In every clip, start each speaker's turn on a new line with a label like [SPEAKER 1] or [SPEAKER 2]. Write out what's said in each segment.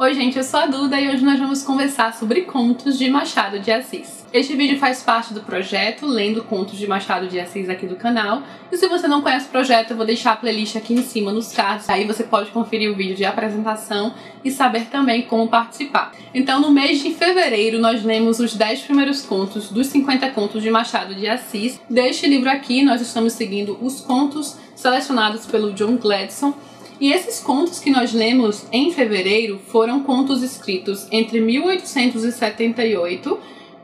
[SPEAKER 1] Oi gente, eu sou a Duda e hoje nós vamos conversar sobre contos de Machado de Assis. Este vídeo faz parte do projeto Lendo Contos de Machado de Assis aqui do canal. E se você não conhece o projeto, eu vou deixar a playlist aqui em cima nos cards. Aí você pode conferir o vídeo de apresentação e saber também como participar. Então, no mês de fevereiro, nós lemos os 10 primeiros contos dos 50 contos de Machado de Assis. Deste livro aqui, nós estamos seguindo os contos selecionados pelo John Gladson e esses contos que nós lemos em fevereiro foram contos escritos entre 1878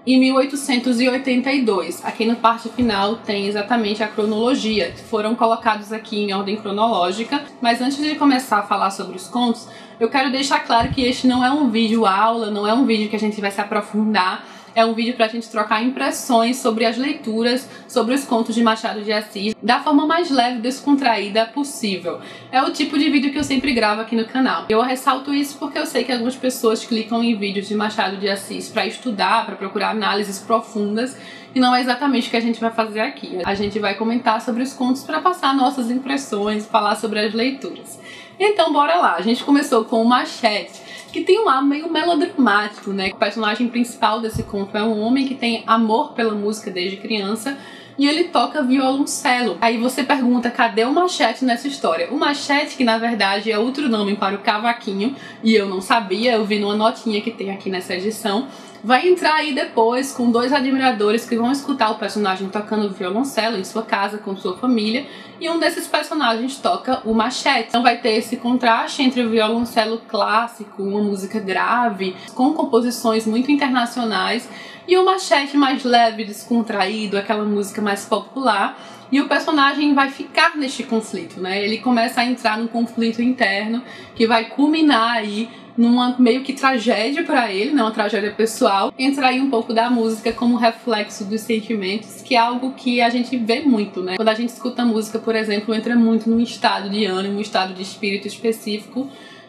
[SPEAKER 1] e 1882. Aqui na parte final tem exatamente a cronologia, foram colocados aqui em ordem cronológica. Mas antes de começar a falar sobre os contos, eu quero deixar claro que este não é um vídeo aula, não é um vídeo que a gente vai se aprofundar é um vídeo para a gente trocar impressões sobre as leituras, sobre os contos de Machado de Assis, da forma mais leve e descontraída possível. É o tipo de vídeo que eu sempre gravo aqui no canal. Eu ressalto isso porque eu sei que algumas pessoas clicam em vídeos de Machado de Assis para estudar, para procurar análises profundas, e não é exatamente o que a gente vai fazer aqui. A gente vai comentar sobre os contos para passar nossas impressões, falar sobre as leituras. Então, bora lá. A gente começou com o Machete que tem um ar meio melodramático, né? O personagem principal desse conto é um homem que tem amor pela música desde criança e ele toca violoncelo. Aí você pergunta, cadê o machete nessa história? O machete, que na verdade é outro nome para o cavaquinho, e eu não sabia, eu vi numa notinha que tem aqui nessa edição, vai entrar aí depois com dois admiradores que vão escutar o personagem tocando violoncelo em sua casa com sua família e um desses personagens toca o machete. Então vai ter esse contraste entre o violoncelo clássico, uma música grave, com composições muito internacionais e o machete mais leve, descontraído, aquela música mais popular. E o personagem vai ficar neste conflito, né? Ele começa a entrar num conflito interno que vai culminar aí numa meio que tragédia para ele, né, uma tragédia pessoal, entra aí um pouco da música como reflexo dos sentimentos, que é algo que a gente vê muito, né? Quando a gente escuta música, por exemplo, entra muito num estado de ânimo, um estado de espírito específico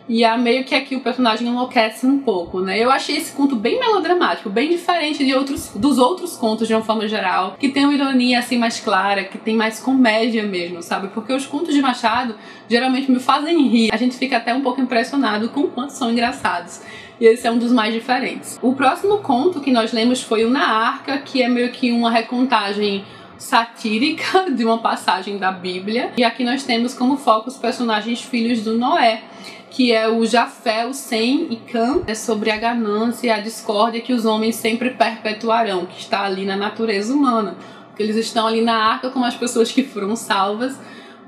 [SPEAKER 1] e é meio que aqui o personagem enlouquece um pouco, né? Eu achei esse conto bem melodramático, bem diferente de outros, dos outros contos de uma forma geral, que tem uma ironia assim mais clara, que tem mais comédia mesmo, sabe? Porque os contos de Machado geralmente me fazem rir. A gente fica até um pouco impressionado com quanto são engraçados. E esse é um dos mais diferentes. O próximo conto que nós lemos foi o Na Arca, que é meio que uma recontagem satírica de uma passagem da Bíblia. E aqui nós temos como foco os personagens filhos do Noé que é o Jafé, o Sem e Cã, é sobre a ganância e a discórdia que os homens sempre perpetuarão, que está ali na natureza humana. Porque eles estão ali na arca como as pessoas que foram salvas,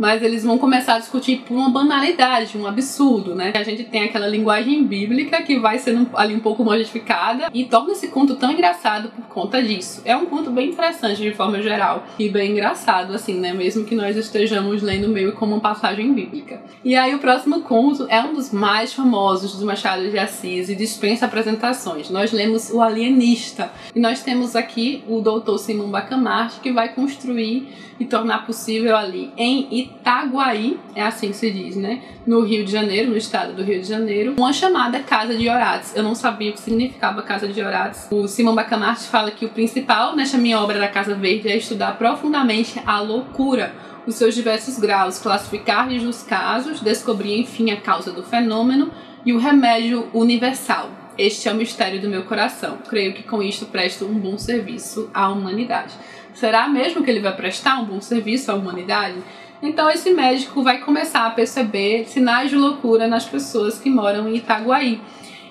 [SPEAKER 1] mas eles vão começar a discutir por uma banalidade, um absurdo, né? A gente tem aquela linguagem bíblica que vai sendo ali um pouco modificada e torna esse conto tão engraçado por conta disso. É um conto bem interessante de forma geral e bem engraçado, assim, né? Mesmo que nós estejamos lendo meio como uma passagem bíblica. E aí o próximo conto é um dos mais famosos do Machado de Assis e dispensa apresentações. Nós lemos O Alienista e nós temos aqui o doutor Simão Bacamarte que vai construir e tornar possível ali em Itaguaí, é assim que se diz, né? No Rio de Janeiro, no estado do Rio de Janeiro, uma chamada Casa de Orates. Eu não sabia o que significava Casa de Orates. O Simão Bacamarte fala que o principal nesta minha obra da Casa Verde é estudar profundamente a loucura, os seus diversos graus, classificar-lhes os casos, descobrir enfim a causa do fenômeno e o remédio universal. Este é o mistério do meu coração. Creio que com isto presto um bom serviço à humanidade. Será mesmo que ele vai prestar um bom serviço à humanidade? Então esse médico vai começar a perceber sinais de loucura nas pessoas que moram em Itaguaí.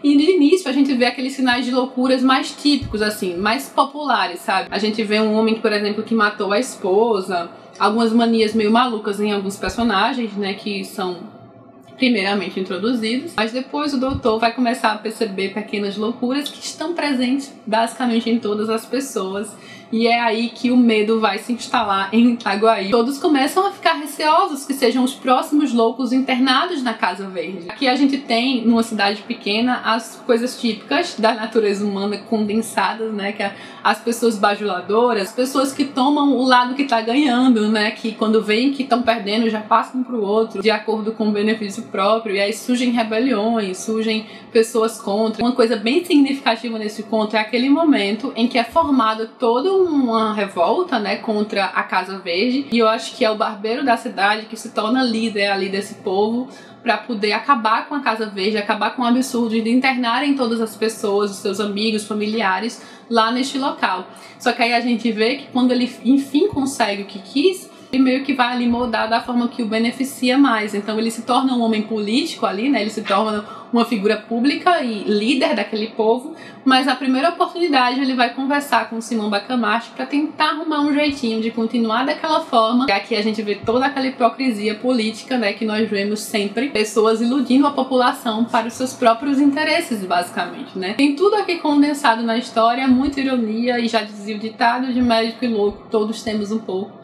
[SPEAKER 1] E de início a gente vê aqueles sinais de loucuras mais típicos, assim, mais populares, sabe? A gente vê um homem, por exemplo, que matou a esposa, algumas manias meio malucas em alguns personagens, né, que são primeiramente introduzidos, mas depois o doutor vai começar a perceber pequenas loucuras que estão presentes basicamente em todas as pessoas e é aí que o medo vai se instalar em Itaguaí. Todos começam a ficar receosos que sejam os próximos loucos internados na Casa Verde. Aqui a gente tem, numa cidade pequena, as coisas típicas da natureza humana condensadas, né? Que é as pessoas bajuladoras, as pessoas que tomam o lado que tá ganhando, né? Que quando veem que estão perdendo já passam pro outro de acordo com o benefício próprio. E aí surgem rebeliões, surgem pessoas contra. Uma coisa bem significativa nesse conto é aquele momento em que é formado todo uma revolta, né, contra a Casa Verde. E eu acho que é o barbeiro da cidade que se torna líder ali desse povo para poder acabar com a Casa Verde, acabar com o absurdo de internarem todas as pessoas, os seus amigos, familiares lá neste local. Só que aí a gente vê que quando ele enfim consegue o que quis, e meio que vai ali moldar da forma que o beneficia mais. Então ele se torna um homem político ali, né? Ele se torna uma figura pública e líder daquele povo, mas na primeira oportunidade ele vai conversar com Simão Bacamachi para tentar arrumar um jeitinho de continuar daquela forma. E aqui a gente vê toda aquela hipocrisia política, né, que nós vemos sempre, pessoas iludindo a população para os seus próprios interesses, basicamente, né? Tem tudo aqui condensado na história, muita ironia e já dizia o ditado de médico e louco, todos temos um pouco.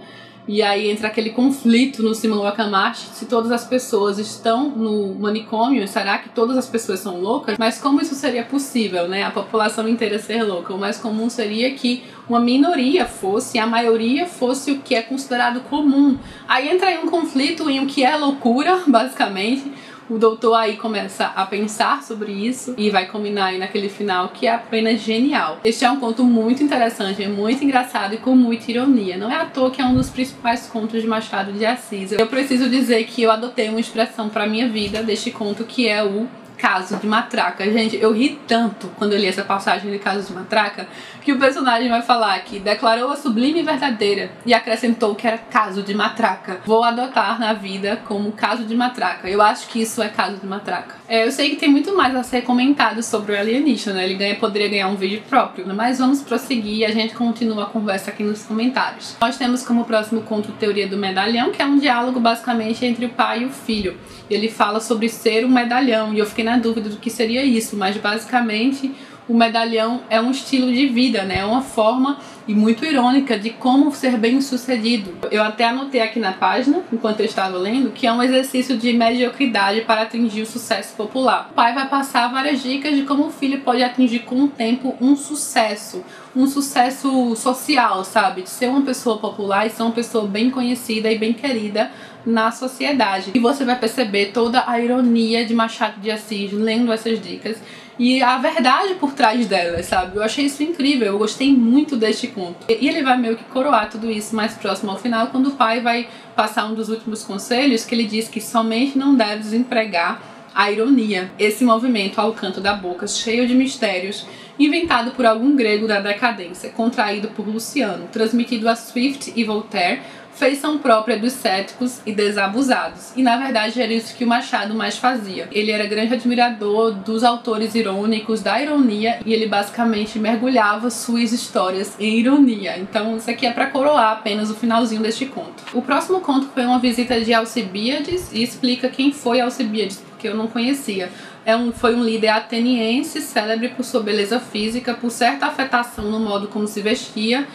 [SPEAKER 1] E aí entra aquele conflito no Simão Wakamashi, se todas as pessoas estão no manicômio, será que todas as pessoas são loucas? Mas como isso seria possível, né? A população inteira ser louca? O mais comum seria que uma minoria fosse, a maioria fosse o que é considerado comum. Aí entra aí um conflito em o que é loucura, basicamente, o doutor aí começa a pensar sobre isso e vai combinar aí naquele final que é apenas genial. Este é um conto muito interessante, é muito engraçado e com muita ironia. Não é à toa que é um dos principais contos de Machado de Assis. Eu preciso dizer que eu adotei uma expressão para minha vida deste conto que é o caso de matraca. Gente, eu ri tanto quando eu li essa passagem de caso de matraca que o personagem vai falar que declarou a sublime verdadeira e acrescentou que era caso de matraca. Vou adotar na vida como caso de matraca. Eu acho que isso é caso de matraca. É, eu sei que tem muito mais a ser comentado sobre o alienígena, né? Ele ganha, poderia ganhar um vídeo próprio, né? mas vamos prosseguir e a gente continua a conversa aqui nos comentários. Nós temos como próximo conto Teoria do Medalhão, que é um diálogo basicamente entre o pai e o filho. Ele fala sobre ser um medalhão e eu fiquei na dúvida do que seria isso, mas basicamente o medalhão é um estilo de vida, né? É uma forma e muito irônica de como ser bem sucedido. Eu até anotei aqui na página, enquanto eu estava lendo, que é um exercício de mediocridade para atingir o sucesso popular. O pai vai passar várias dicas de como o filho pode atingir com o tempo um sucesso, um sucesso social, sabe? De ser uma pessoa popular e ser uma pessoa bem conhecida e bem querida na sociedade. E você vai perceber toda a ironia de Machado de Assis lendo essas dicas e a verdade por trás delas, sabe? Eu achei isso incrível, eu gostei muito deste conto. E ele vai meio que coroar tudo isso mais próximo ao final, quando o pai vai passar um dos últimos conselhos, que ele diz que somente não deves empregar a ironia, esse movimento ao canto da boca, cheio de mistérios, inventado por algum grego da decadência, contraído por Luciano, transmitido a Swift e Voltaire feição própria dos céticos e desabusados. E na verdade era isso que o Machado mais fazia. Ele era grande admirador dos autores irônicos, da ironia, e ele basicamente mergulhava suas histórias em ironia. Então isso aqui é para coroar apenas o finalzinho deste conto. O próximo conto foi uma visita de Alcibíades e explica quem foi Alcibíades, porque eu não conhecia. É um, foi um líder ateniense, célebre por sua beleza física, por certa afetação no modo como se vestia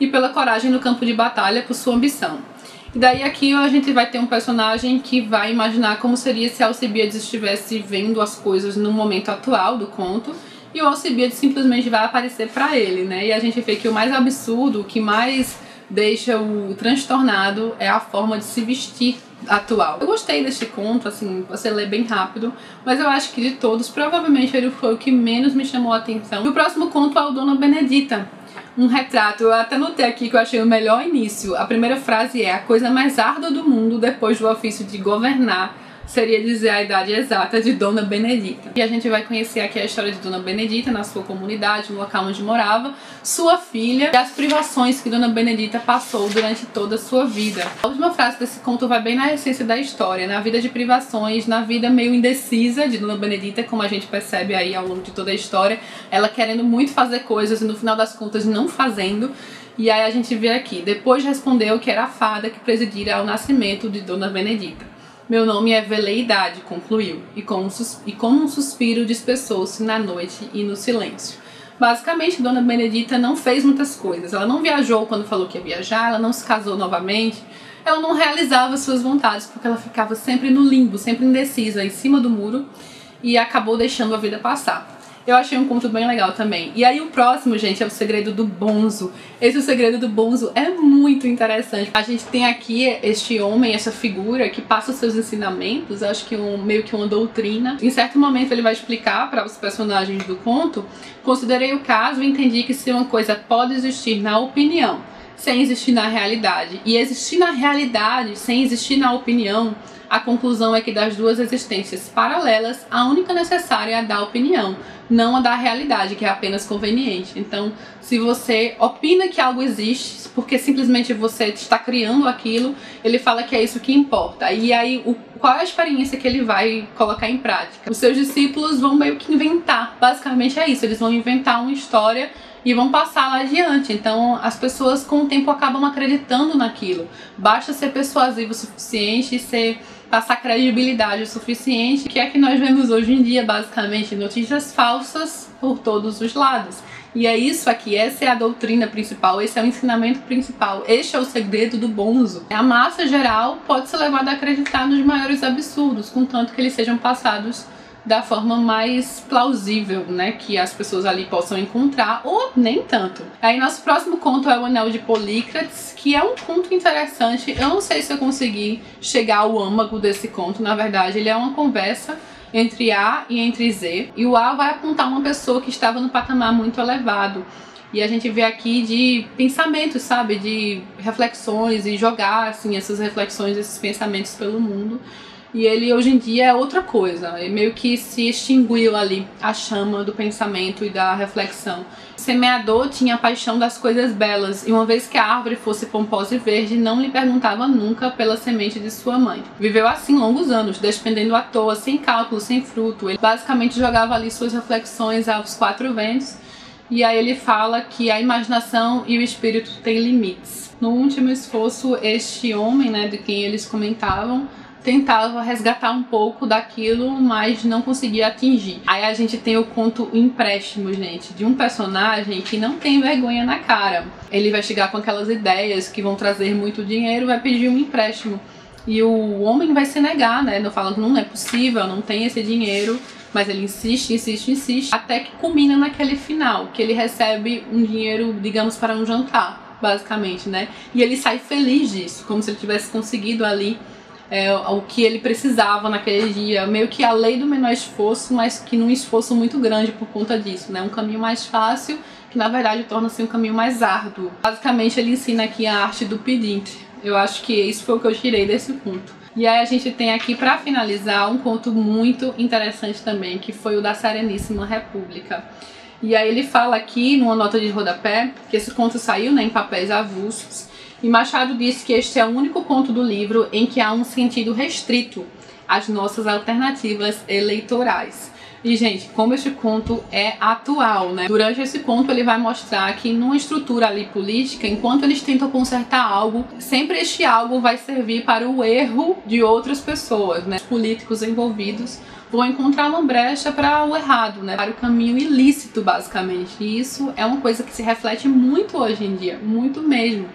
[SPEAKER 1] e pela coragem no campo de batalha por sua ambição. E daí aqui a gente vai ter um personagem que vai imaginar como seria se Alcibiades estivesse vendo as coisas no momento atual do conto e o Alcibiades simplesmente vai aparecer para ele, né? E a gente vê que o mais absurdo, o que mais deixa o transtornado é a forma de se vestir atual. Eu gostei deste conto, assim, você lê bem rápido, mas eu acho que de todos, provavelmente ele foi o que menos me chamou a atenção. E o próximo conto é o Dona Benedita, um retrato. Eu até notei aqui que eu achei o melhor início. A primeira frase é: A coisa mais árdua do mundo depois do ofício de governar seria dizer a idade exata de Dona Benedita. E a gente vai conhecer aqui a história de Dona Benedita na sua comunidade, no local onde morava, sua filha e as privações que Dona Benedita passou durante toda a sua vida. A última frase desse conto vai bem na essência da história, na vida de privações, na vida meio indecisa de Dona Benedita, como a gente percebe aí ao longo de toda a história, ela querendo muito fazer coisas e no final das contas não fazendo. E aí a gente vê aqui, depois respondeu que era a fada que presidira ao nascimento de Dona Benedita. Meu nome é veleidade, concluiu, e como, um e um suspiro dispersou-se na noite e no silêncio. Basicamente, Dona Benedita não fez muitas coisas. Ela não viajou quando falou que ia viajar, ela não se casou novamente, ela não realizava suas vontades porque ela ficava sempre no limbo, sempre indecisa, em cima do muro e acabou deixando a vida passar. Eu achei um conto bem legal também. E aí o próximo, gente, é o segredo do Bonzo. Esse segredo do Bonzo é muito interessante. A gente tem aqui este homem, essa figura que passa os seus ensinamentos, acho que um, meio que uma doutrina. Em certo momento ele vai explicar para os personagens do conto: considerei o caso e entendi que se uma coisa pode existir na opinião, sem existir na realidade. E existir na realidade sem existir na opinião, a conclusão é que das duas existências paralelas, a única necessária é a da opinião, não a da realidade, que é apenas conveniente. Então, se você opina que algo existe, porque simplesmente você está criando aquilo, ele fala que é isso que importa. E aí, o, qual é a experiência que ele vai colocar em prática? Os seus discípulos vão meio que inventar. Basicamente é isso, eles vão inventar uma história e vão passar lá adiante. Então as pessoas com o tempo acabam acreditando naquilo. Basta ser persuasivo o suficiente e ser passar credibilidade o suficiente, que é que nós vemos hoje em dia, basicamente, notícias falsas por todos os lados. E é isso aqui, essa é a doutrina principal, esse é o ensinamento principal, este é o segredo do bonzo. A massa geral pode ser levada a acreditar nos maiores absurdos, contanto que eles sejam passados da forma mais plausível, né, que as pessoas ali possam encontrar, ou nem tanto. Aí nosso próximo conto é o Anel de Polícrates, que é um conto interessante. Eu não sei se eu consegui chegar ao âmago desse conto, na verdade, ele é uma conversa entre A e entre Z, e o A vai apontar uma pessoa que estava no patamar muito elevado. E a gente vê aqui de pensamentos, sabe? De reflexões e jogar assim essas reflexões, esses pensamentos pelo mundo e ele hoje em dia é outra coisa. Ele meio que se extinguiu ali a chama do pensamento e da reflexão. O semeador tinha a paixão das coisas belas, e uma vez que a árvore fosse pomposa e verde, não lhe perguntava nunca pela semente de sua mãe. Viveu assim longos anos, despendendo à toa, sem cálculo, sem fruto. Ele basicamente jogava ali suas reflexões aos quatro ventos. E aí ele fala que a imaginação e o espírito têm limites. No último esforço, este homem, né, de quem eles comentavam, tentava resgatar um pouco daquilo, mas não conseguia atingir. Aí a gente tem o conto Empréstimo, gente, de um personagem que não tem vergonha na cara. Ele vai chegar com aquelas ideias que vão trazer muito dinheiro, vai pedir um empréstimo. E o homem vai se negar, né? Não falando não é possível, não tem esse dinheiro. Mas ele insiste, insiste, insiste, até que culmina naquele final, que ele recebe um dinheiro, digamos, para um jantar, basicamente, né? E ele sai feliz disso, como se ele tivesse conseguido ali é, o que ele precisava naquele dia, meio que a lei do menor esforço, mas que num esforço muito grande por conta disso, né? Um caminho mais fácil, que na verdade torna-se um caminho mais árduo. Basicamente ele ensina aqui a arte do pedinte. Eu acho que isso foi o que eu tirei desse conto. E aí a gente tem aqui para finalizar um conto muito interessante também, que foi o da Sereníssima República. E aí ele fala aqui numa nota de rodapé que esse conto saiu né, em papéis avulsos e Machado disse que este é o único conto do livro em que há um sentido restrito às nossas alternativas eleitorais. E, gente, como este conto é atual, né? Durante esse conto, ele vai mostrar que numa estrutura ali política, enquanto eles tentam consertar algo, sempre este algo vai servir para o erro de outras pessoas, né? Os políticos envolvidos vão encontrar uma brecha para o errado, né? Para o caminho ilícito, basicamente. E isso é uma coisa que se reflete muito hoje em dia, muito mesmo.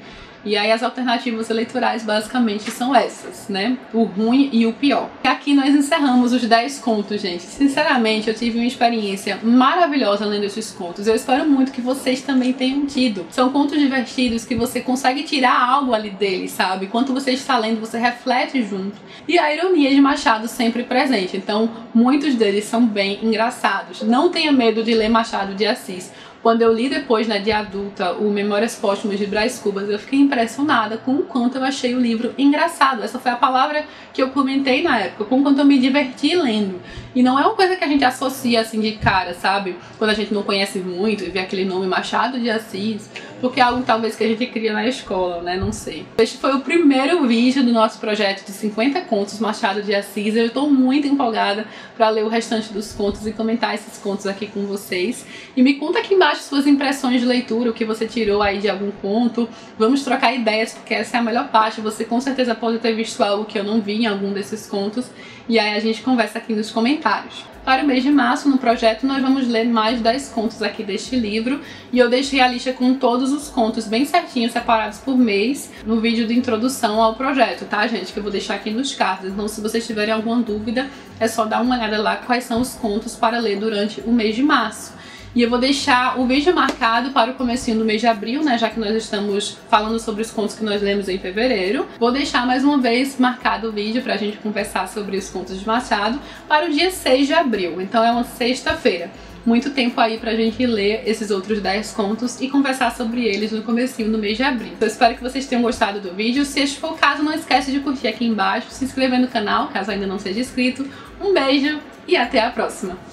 [SPEAKER 1] E aí as alternativas eleitorais basicamente são essas, né? O ruim e o pior. E aqui nós encerramos os 10 contos, gente. Sinceramente, eu tive uma experiência maravilhosa lendo esses contos. Eu espero muito que vocês também tenham tido. São contos divertidos que você consegue tirar algo ali deles, sabe? Enquanto você está lendo, você reflete junto. E a ironia de Machado sempre presente. Então, muitos deles são bem engraçados. Não tenha medo de ler Machado de Assis quando eu li depois, né, de adulta, o Memórias Póstumas de Brás Cubas, eu fiquei impressionada com o quanto eu achei o livro engraçado. Essa foi a palavra que eu comentei na época, com o quanto eu me diverti lendo. E não é uma coisa que a gente associa assim de cara, sabe? Quando a gente não conhece muito e vê aquele nome Machado de Assis, porque é algo talvez que a gente cria na escola, né? Não sei. Este foi o primeiro vídeo do nosso projeto de 50 contos Machado de Assis. Eu estou muito empolgada para ler o restante dos contos e comentar esses contos aqui com vocês. E me conta aqui embaixo suas impressões de leitura, o que você tirou aí de algum conto. Vamos trocar ideias, porque essa é a melhor parte. Você com certeza pode ter visto algo que eu não vi em algum desses contos. E aí a gente conversa aqui nos comentários. Para o mês de março, no projeto, nós vamos ler mais 10 contos aqui deste livro e eu deixei a lista com todos os contos bem certinhos, separados por mês, no vídeo de introdução ao projeto, tá, gente? Que eu vou deixar aqui nos cards. Então, se vocês tiverem alguma dúvida, é só dar uma olhada lá quais são os contos para ler durante o mês de março. E eu vou deixar o vídeo marcado para o comecinho do mês de abril, né? Já que nós estamos falando sobre os contos que nós lemos em fevereiro. Vou deixar mais uma vez marcado o vídeo para a gente conversar sobre os contos de Machado para o dia 6 de abril. Então é uma sexta-feira muito tempo aí pra gente ler esses outros 10 contos e conversar sobre eles no comecinho do mês de abril. Eu espero que vocês tenham gostado do vídeo. Se este for o caso, não esquece de curtir aqui embaixo, se inscrever no canal, caso ainda não seja inscrito. Um beijo e até a próxima!